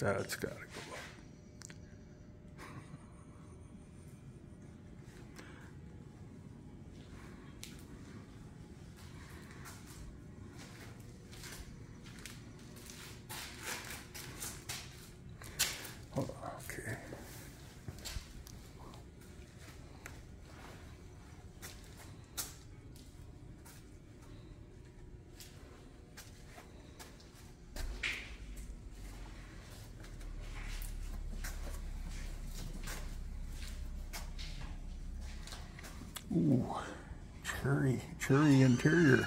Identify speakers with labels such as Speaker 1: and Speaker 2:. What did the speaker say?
Speaker 1: That's gotta go Ooh, cherry, cherry interior.